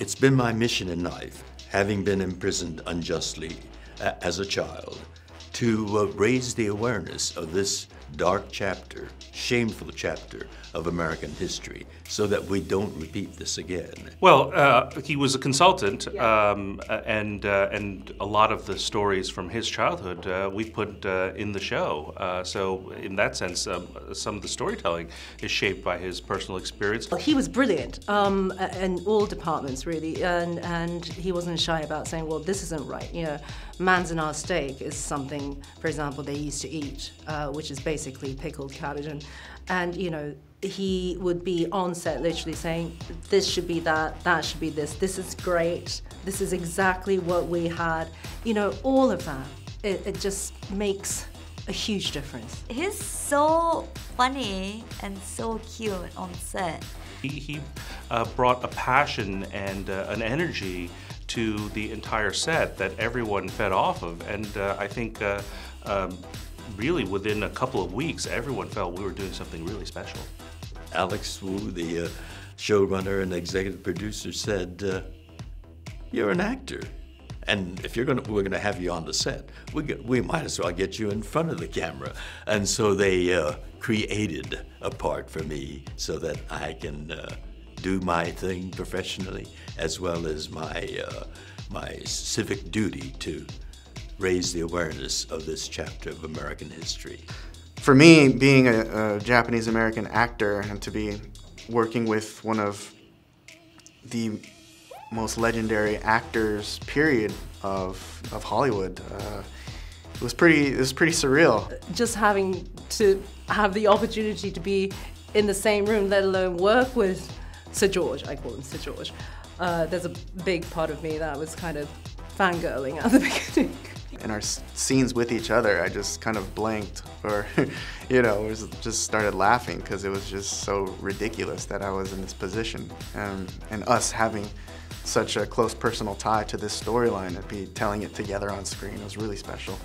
It's been my mission in life, having been imprisoned unjustly uh, as a child, to uh, raise the awareness of this dark chapter, shameful chapter of American history, so that we don't repeat this again. Well, uh, he was a consultant, um, and uh, and a lot of the stories from his childhood uh, we put uh, in the show. Uh, so in that sense, um, some of the storytelling is shaped by his personal experience. He was brilliant um, in all departments, really, and and he wasn't shy about saying, well, this isn't right. You know, Manzanar steak is something, for example, they used to eat, uh, which is basically pickled cabbage, and and you know he would be on set literally saying, this should be that, that should be this, this is great, this is exactly what we had. You know, all of that. It, it just makes a huge difference. He's so funny and so cute on set. He, he uh, brought a passion and uh, an energy to the entire set that everyone fed off of, and uh, I think uh, um, really within a couple of weeks, everyone felt we were doing something really special. Alex Woo, the uh, showrunner and executive producer, said, uh, "You're an actor, and if you're gonna, we're gonna have you on the set. We get, we might as well get you in front of the camera." And so they uh, created a part for me so that I can uh, do my thing professionally as well as my uh, my civic duty to raise the awareness of this chapter of American history. For me, being a, a Japanese American actor and to be working with one of the most legendary actors, period, of, of Hollywood, uh, it was pretty it was pretty surreal. Just having to have the opportunity to be in the same room, let alone work with Sir George, I call him Sir George. Uh, there's a big part of me that was kind of fangirling at the beginning in our scenes with each other, I just kind of blanked or, you know, just started laughing because it was just so ridiculous that I was in this position. And, and us having such a close personal tie to this storyline and be telling it together on screen was really special.